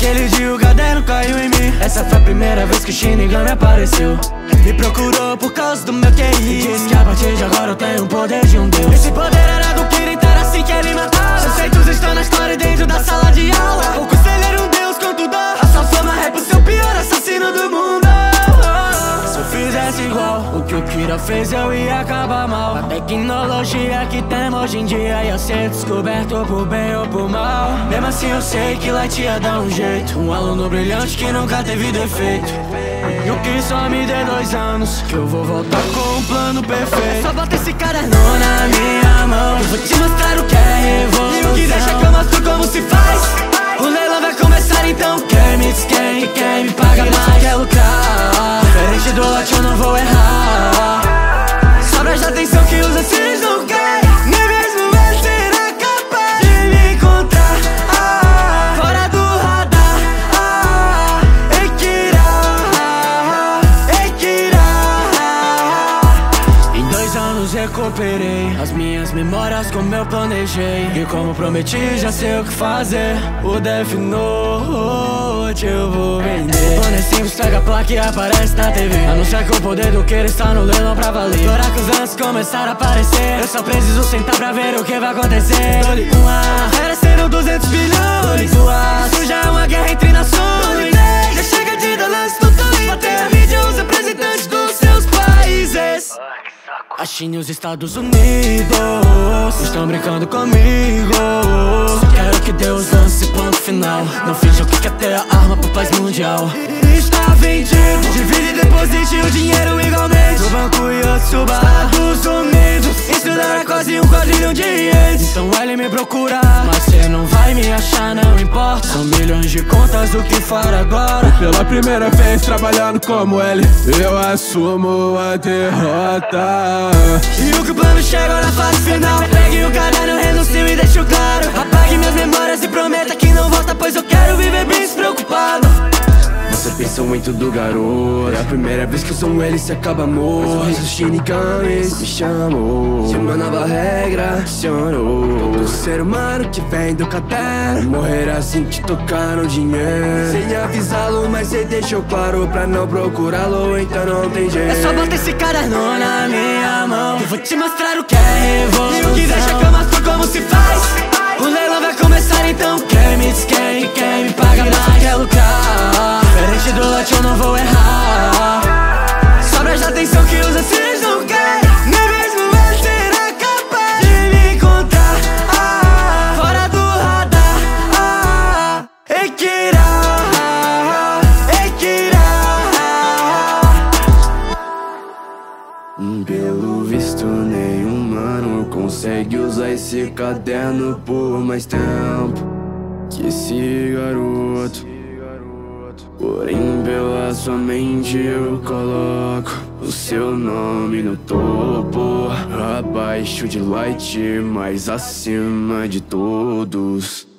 Naquele dia o caderno caiu em mim. Essa foi a primeira vez que o Shinigami apareceu. Me procurou por causa do meu QI E disse que a partir de agora eu tenho o poder de um deus. Esse poder era o que o Kira fez eu ia acabar mal. A tecnologia que temos hoje em dia ia ser descoberto por bem ou por mal. Mesmo assim eu sei que Light ia dar um jeito. Um aluno brilhante que nunca teve defeito. E o que só me dê dois anos Que eu vou voltar com um plano perfeito. Só bota esse caderno na minha mão. Eu vou te mostrar o que é revolução. E o que deixa que eu mostro como se faz. O leilão vai começar então Quem me diz quem, quem me paga mais. quer lucrar recuperei As minhas memórias como eu planejei. E como prometi já sei o que fazer. O Death Note eu vou vender. O plano é simples, pega a placa e aparece na TV Anuncia que o poder do querer está no leilão pra valer. Buracos antes começar a aparecer. Eu só preciso sentar pra ver o que vai acontecer. Dole uma, ofereceram 200 bilhões. Dole duas, já é uma guerra entre nações e os Estados Unidos. Estão brincando comigo. Só quero que Deus lance ponto final. Não finjam que quer ter a arma pro paz mundial. Está vendido Divide e deposite o dinheiro igualmente. No banco Yotsuba quadrilhão de ienes Então ele me procura Mas cê não vai me achar, não importa. São milhões de contas, o que fará agora? Pela primeira vez trabalhando como ele Eu assumo a derrota. E o que o plano chegou na fase final? Pegue o caderno, renuncio e deixo claro. Apague minhas memórias Você pensa muito do garoto. É a primeira vez que eu sou ele se acaba amor. Mas os Shinigamis me chamou Se uma nova regra acionou Do ser humano que vem do caderno Morrer assim que tocar no dinheiro. Sem avisá-lo, mas cê deixou claro Pra não procurá-lo, então não tem jeito. É só botar esse caderno na minha mão. Eu vou te mostrar o que é revolução. E o que deixa que eu mostro como se faz. O leilão vai começar então Quem me diz quem, quem consegue usar esse caderno por mais tempo que esse garoto. Porém, pela sua mente eu coloco o seu nome no topo, abaixo de Light, mas acima de todos.